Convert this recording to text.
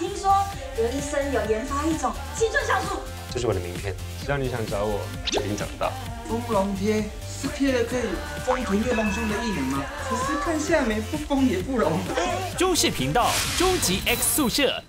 听说刘医生有研发一种青春酵素，这是我的名片，只要你想找我，一定找得到。丰隆贴是贴了可以丰臀又隆胸的艺名吗？可是看下面不丰也不隆。中视频道终极 X 宿舍